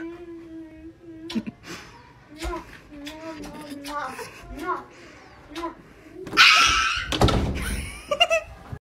No, no, no, no, no.